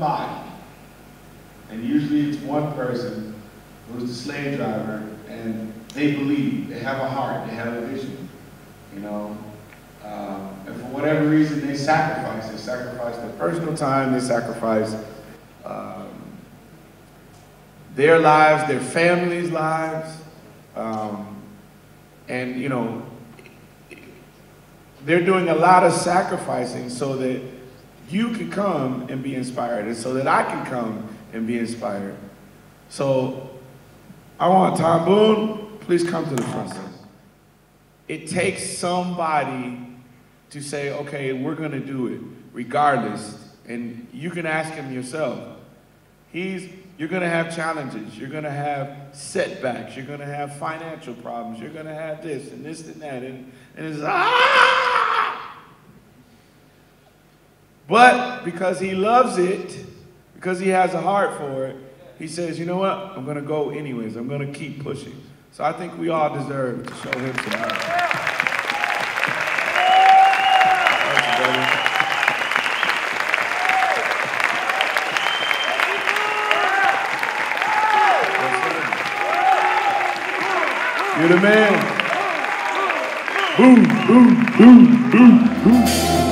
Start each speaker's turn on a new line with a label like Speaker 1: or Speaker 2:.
Speaker 1: Body, and usually it's one person who's the slave driver, and they believe, they have a heart, they have a vision, you know. Um, and for whatever reason, they sacrifice. They sacrifice their personal time, they sacrifice um, their lives, their families' lives. Um, and, you know, they're doing a lot of sacrificing so that you can come and be inspired, and so that I can come and be inspired. So I want Tan Boon, please come to the front. It takes somebody to say, okay, we're to do it regardless. And you can ask him yourself. He's, you're to have challenges. You're to have setbacks. You're to have financial problems. You're to have this and this and that. And, and it's, ah! But because he loves it, because he has a heart for it, he says, you know what? I'm going to go anyways. I'm going to keep pushing. So I think we all deserve to show him some love. You're the man. Boom, boom, boom, boom, boom.